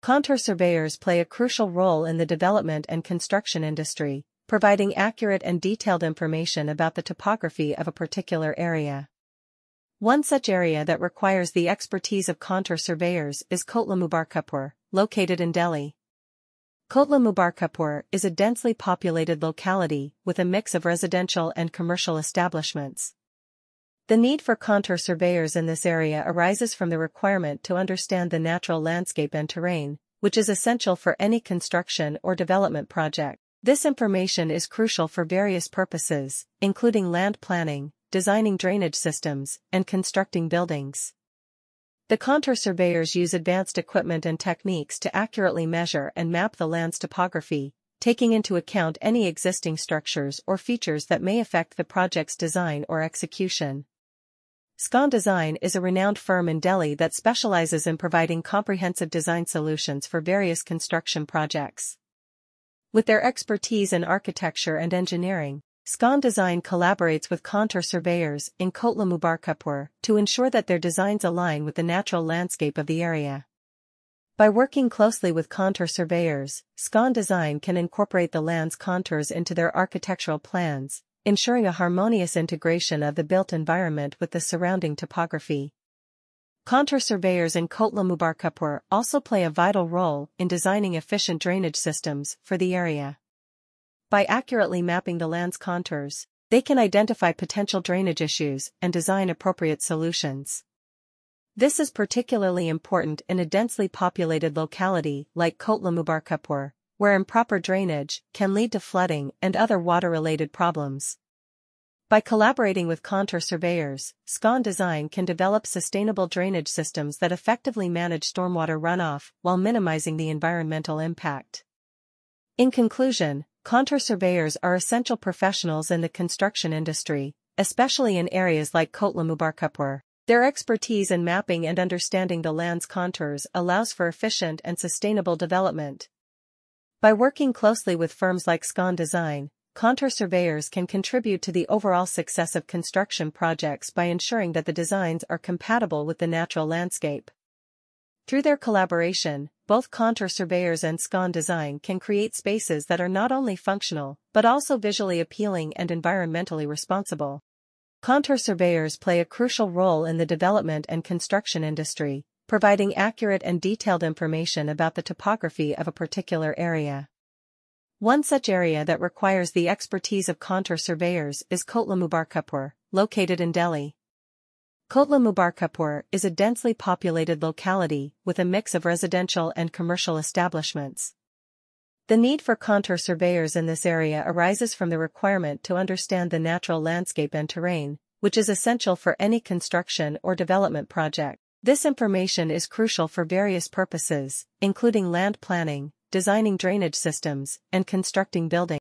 Contour surveyors play a crucial role in the development and construction industry, providing accurate and detailed information about the topography of a particular area. One such area that requires the expertise of contour surveyors is Kotla Mubarakpur, located in Delhi. Kotla Mubarakpur is a densely populated locality with a mix of residential and commercial establishments. The need for contour surveyors in this area arises from the requirement to understand the natural landscape and terrain, which is essential for any construction or development project. This information is crucial for various purposes, including land planning, designing drainage systems, and constructing buildings. The contour surveyors use advanced equipment and techniques to accurately measure and map the land's topography, taking into account any existing structures or features that may affect the project's design or execution. Scon Design is a renowned firm in Delhi that specializes in providing comprehensive design solutions for various construction projects. With their expertise in architecture and engineering, Scon Design collaborates with contour surveyors in Kotla Mubarakpur to ensure that their designs align with the natural landscape of the area. By working closely with contour surveyors, Scon Design can incorporate the land's contours into their architectural plans, ensuring a harmonious integration of the built environment with the surrounding topography. Contour surveyors in Kotla Mubarakpur also play a vital role in designing efficient drainage systems for the area. By accurately mapping the land's contours, they can identify potential drainage issues and design appropriate solutions. This is particularly important in a densely populated locality like Kotla Mubarakpur, where improper drainage can lead to flooding and other water-related problems. By collaborating with contour surveyors, Scon Design can develop sustainable drainage systems that effectively manage stormwater runoff while minimizing the environmental impact. In conclusion, contour surveyors are essential professionals in the construction industry, especially in areas like Kotla. Their expertise in mapping and understanding the land's contours allows for efficient and sustainable development, by working closely with firms like Scon Design, contour surveyors can contribute to the overall success of construction projects by ensuring that the designs are compatible with the natural landscape. Through their collaboration, both contour surveyors and Scon Design can create spaces that are not only functional, but also visually appealing and environmentally responsible. Contour surveyors play a crucial role in the development and construction industry, providing accurate and detailed information about the topography of a particular area. One such area that requires the expertise of contour surveyors is Kotla Mubarakpur, located in Delhi. Kotla Mubarakpur is a densely populated locality with a mix of residential and commercial establishments. The need for contour surveyors in this area arises from the requirement to understand the natural landscape and terrain, which is essential for any construction or development project. This information is crucial for various purposes, including land planning, designing drainage systems, and constructing buildings.